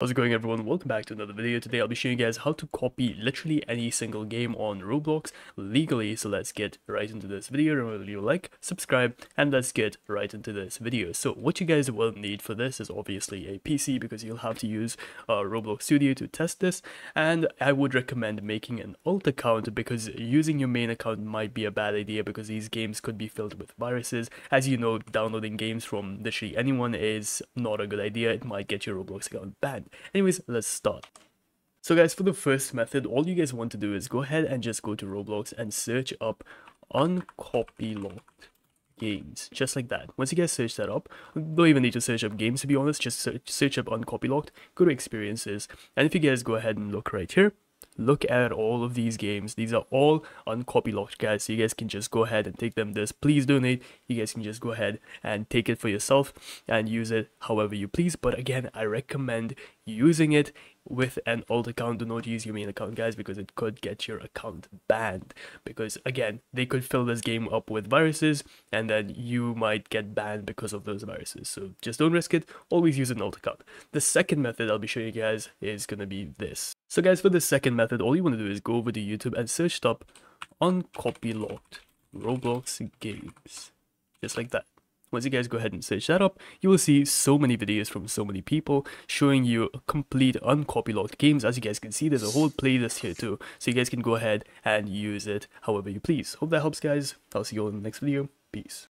How's it going everyone? Welcome back to another video. Today I'll be showing you guys how to copy literally any single game on Roblox legally. So let's get right into this video. Remember to like, subscribe, and let's get right into this video. So what you guys will need for this is obviously a PC because you'll have to use uh, Roblox Studio to test this. And I would recommend making an alt account because using your main account might be a bad idea because these games could be filled with viruses. As you know, downloading games from literally anyone is not a good idea. It might get your Roblox account banned. Anyways, let's start. So guys, for the first method, all you guys want to do is go ahead and just go to Roblox and search up uncopylocked games, just like that. Once you guys search that up, don't even need to search up games to be honest, just search, search up uncopylocked, go to experiences, and if you guys go ahead and look right here, look at all of these games. These are all uncopylocked guys. So you guys can just go ahead and take them. This please donate. You guys can just go ahead and take it for yourself and use it however you please. But again i recommend using it with an alt account. Do not use your main account guys because it could get your account banned. Because again they could fill this game up with viruses and then you might get banned because of those viruses. So just don't risk it. Always use an alt account. The second method i'll be showing you guys is going to be this so guys for the second method all you want to do is go over to youtube and search up uncopylocked roblox games just like that once you guys go ahead and search that up, you will see so many videos from so many people showing you complete uncopylocked games. As you guys can see, there's a whole playlist here too, so you guys can go ahead and use it however you please. Hope that helps guys. I'll see you all in the next video. Peace.